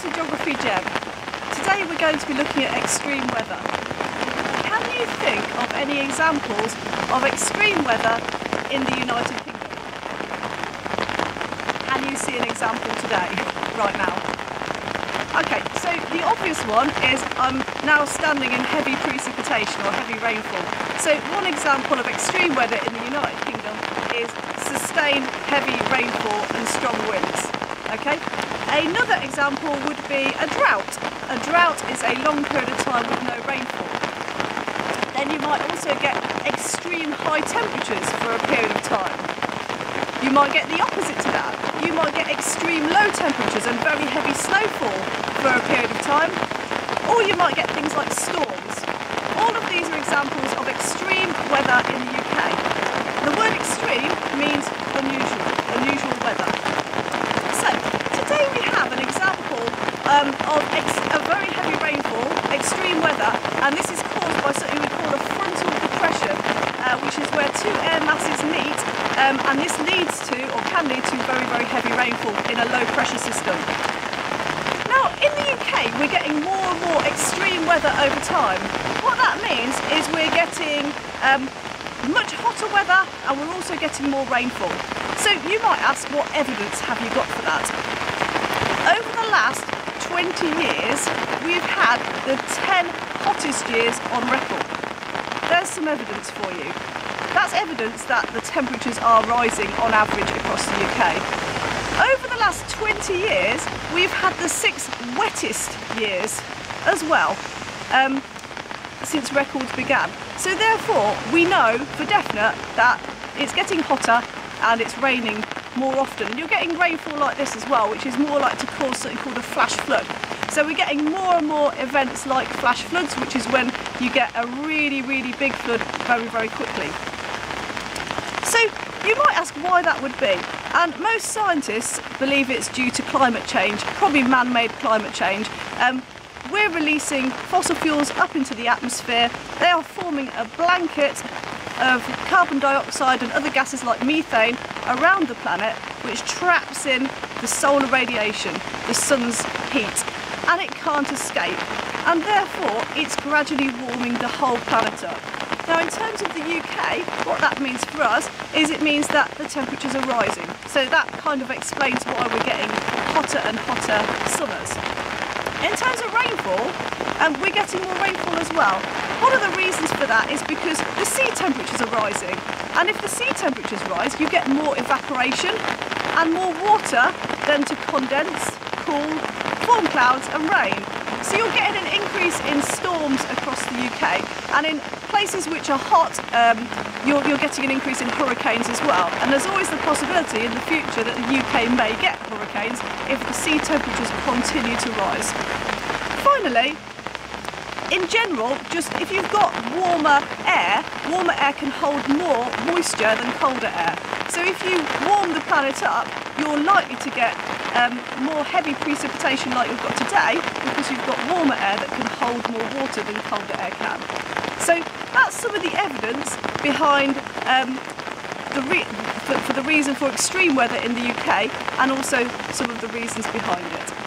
to Geography Jen. Today we're going to be looking at extreme weather. Can you think of any examples of extreme weather in the United Kingdom? Can you see an example today, right now? Okay, so the obvious one is I'm now standing in heavy precipitation or heavy rainfall. So one example of extreme weather in the United Kingdom is sustained heavy rainfall and strong winds. Okay, Another example would be a drought. A drought is a long period of time with no rainfall. Then you might also get extreme high temperatures for a period of time. You might get the opposite to that. You might get extreme low temperatures and very heavy snowfall for a period of time. Or you might get things like storms. All of these are examples of extreme weather in the UK. The word extreme means unusual, unusual weather. Um, of a very heavy rainfall, extreme weather, and this is caused by something we call a frontal depression, uh, which is where two air masses meet, um, and this leads to, or can lead to, very, very heavy rainfall in a low pressure system. Now, in the UK, we're getting more and more extreme weather over time. What that means is we're getting um, much hotter weather and we're also getting more rainfall. So you might ask, what evidence have you got for that? Over 20 years, we've had the 10 hottest years on record. There's some evidence for you. That's evidence that the temperatures are rising on average across the UK. Over the last 20 years, we've had the six wettest years as well um, since records began. So therefore, we know for definite that it's getting hotter and it's raining more often. You're getting rainfall like this as well, which is more like to cause something called a flash flood. So we're getting more and more events like flash floods, which is when you get a really, really big flood very, very quickly. So you might ask why that would be. And most scientists believe it's due to climate change, probably man-made climate change. Um, we're releasing fossil fuels up into the atmosphere. They are forming a blanket of carbon dioxide and other gases like methane around the planet which traps in the solar radiation, the sun's heat, and it can't escape. And therefore, it's gradually warming the whole planet up. Now, in terms of the UK, what that means for us is it means that the temperatures are rising. So that kind of explains why we're getting hotter and hotter summers. In terms of rainfall, um, we're getting more rainfall as well. One of the reasons for that is because the sea temperatures are rising. And if the sea temperatures rise, you get more evaporation and more water than to condense, cool, form clouds and rain. So you're getting an increase in storms across the UK. And in places which are hot, um, you're, you're getting an increase in hurricanes as well. And there's always the possibility in the future that the UK may get hurricanes if the sea temperatures continue to rise. Finally, in general, just if you've got warmer air, warmer air can hold more moisture than colder air. So if you warm the planet up, you're likely to get um, more heavy precipitation like you've got today because you've got warmer air that can hold more water than colder air can. So that's some of the evidence behind um, the for, for the reason for extreme weather in the UK and also some of the reasons behind it.